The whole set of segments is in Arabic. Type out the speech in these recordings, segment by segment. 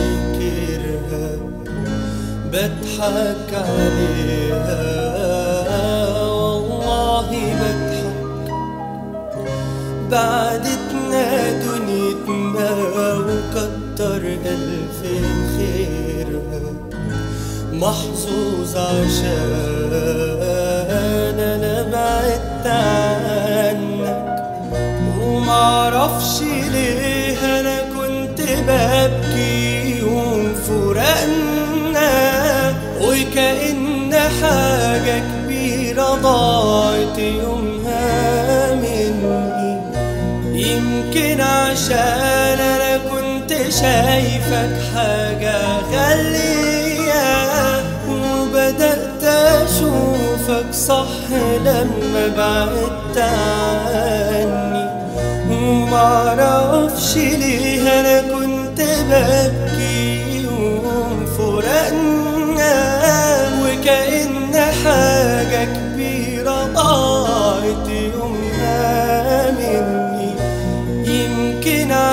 بفتكرها بضحك عليها. والله بضحك. بعدتنا دنيتنا وكتر ألف خيرها. محظوظ عشان وكأن حاجة كبيرة ضاعت يومها مني. يمكن عشان أنا كنت شايفك حاجة غالية وبدأت أشوفك صح لما بعدت عني. ومعرفش ليه أنا كنت ببكي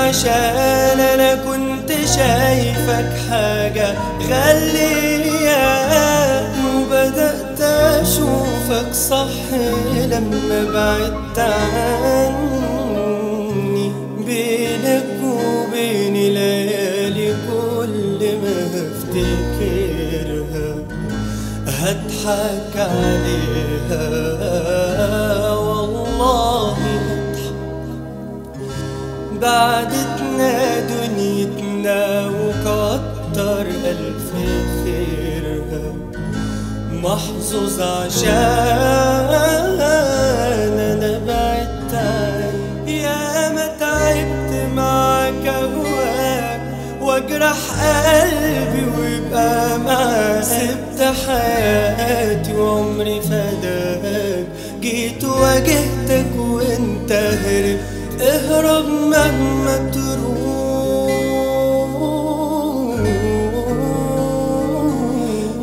عشان أنا كنت شايفك حاجة غالية وبدأت أشوفك صح لما بعدت عني. بينك وبين ليالي كل ما افتكرها هضحك عليها. بعدتنا دنيتنا وكتر ألف خيرها. محظوظ عشان أنا بعدت يا ما تعبت معاك أهواك وأجرح قلبي ويبقى معاك سبت حياتي وعمري فداك. جيت واجهتك وانت هربت اهرب مهما تروح.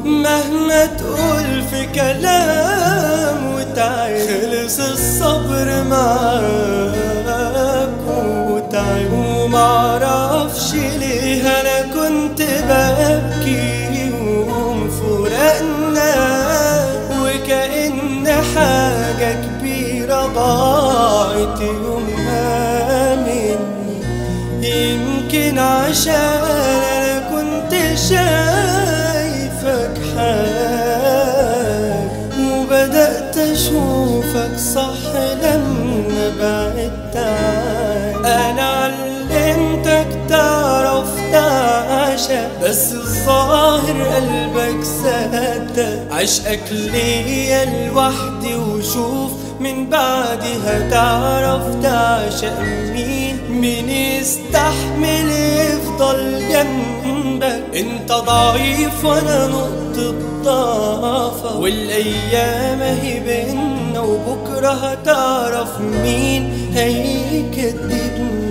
مهما تقول في كلام وتعب خلص الصبر معاك. ضاعت يومها مني. يمكن عشان أنا كنت شايفك حاج وبدأت أشوفك صح لما بعدت أنا علمتك تعرف تعشق بس الظاهر قلبك صدق عشقك ليا لوحدي وشوف من بعدها تعرف تعشق مين؟ مين يستحمل يفضل جنبك. انت ضعيف وأنا نقطة ضعفة والايام هي بينا وبكرة هتعرف مين؟ هيكدبني